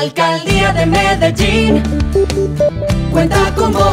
Alcaldía de Medellín cuenta con vos.